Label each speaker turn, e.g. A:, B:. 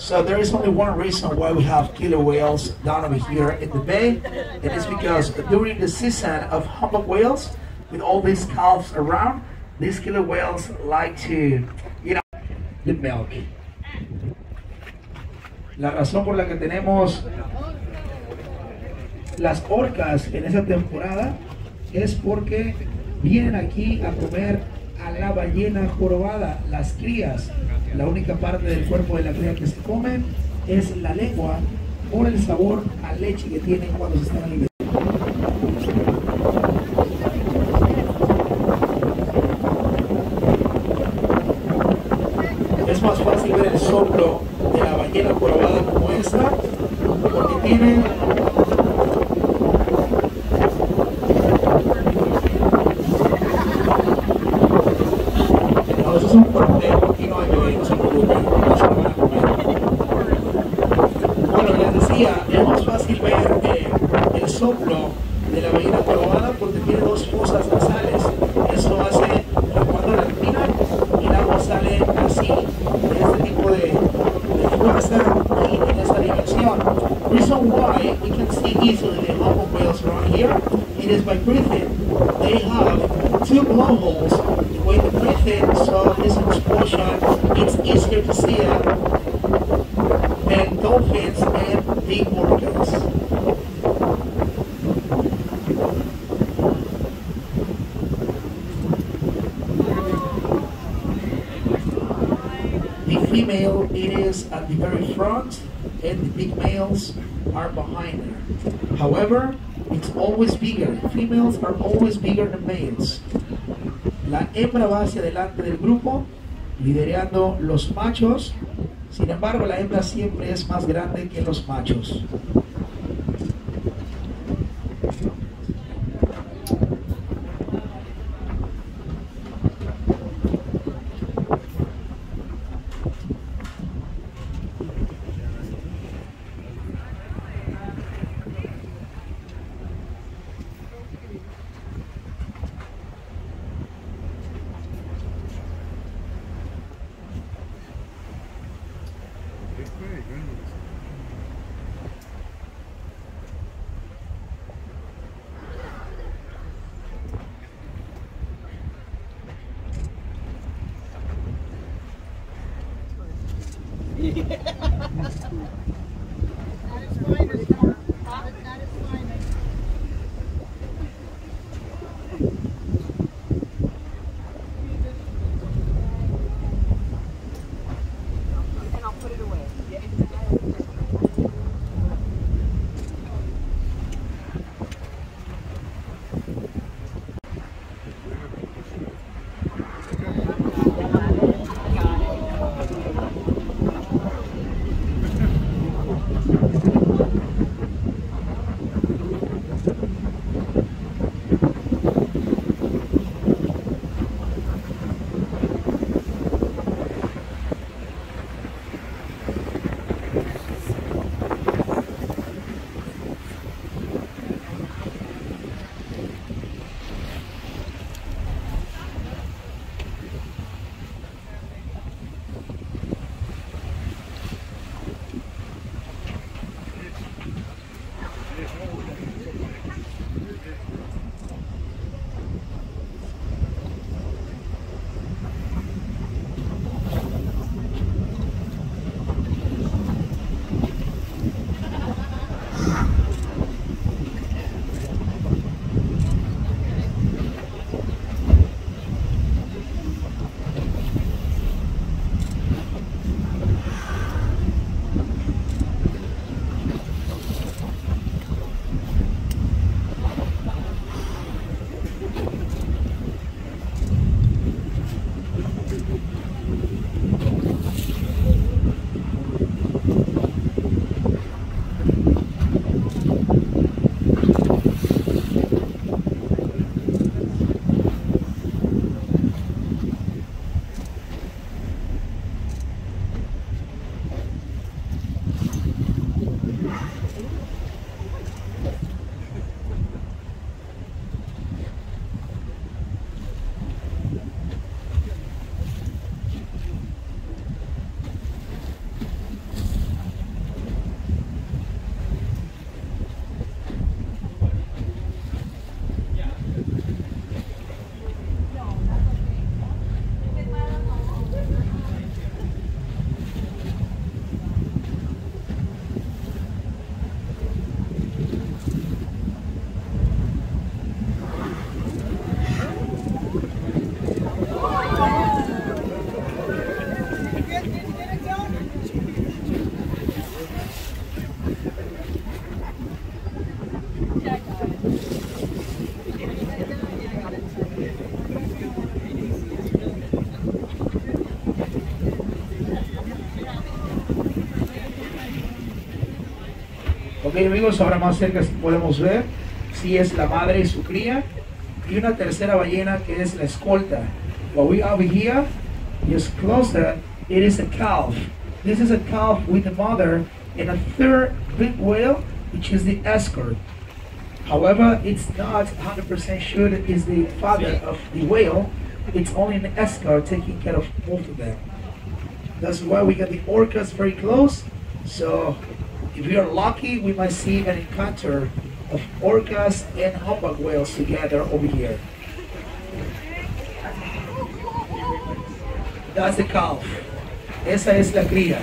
A: So there is only one reason why we have killer whales down over here in the bay. And It is because during the season of humpback whales, with all these calves around, these killer whales like to, you know, the milk. La razón por la que tenemos las orcas en esa temporada es porque vienen aquí a comer a la ballena jorobada, las crías. La única parte del cuerpo de la cría que se come es la lengua por el sabor a leche que tienen cuando se están alimentando. Es más fácil ver el soplo de la ballena jorobada como esta, porque tiene Bueno, les decía, es más fácil ver eh, el soplo de la ballena jorobada porque tiene dos fosas nasales. Eso hace que cuando respira, el agua sale así, de este tipo de, de fuerza y en esa dirección. Reason why we can see easily the humpback whales around here, it is by breathing. They have two blowholes in, so this explosion, it's easier to see it than dolphins and big orcas. The female, it is at the very front, and the big males are behind her. However, it's always bigger. Females are always bigger than males. La hembra va hacia adelante del grupo, liderando los machos. Sin embargo, la hembra siempre es más grande que los machos.
B: ハハハハ!
A: Ok amigos, ahora más cerca podemos ver si es la madre y su cría y una tercera ballena que es la escolta. What we have here is closer, it is a calf. This is a calf with the mother and a third big whale which is the escort. However, it's not 100% sure that is the father of the whale. It's only an escort taking care of both of them. That's why we got the orcas very close. So if we are lucky, we might see an encounter of orcas and humpback whales together over here. That's the calf. Esa es la cría.